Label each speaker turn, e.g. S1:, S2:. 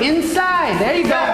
S1: inside. There you go.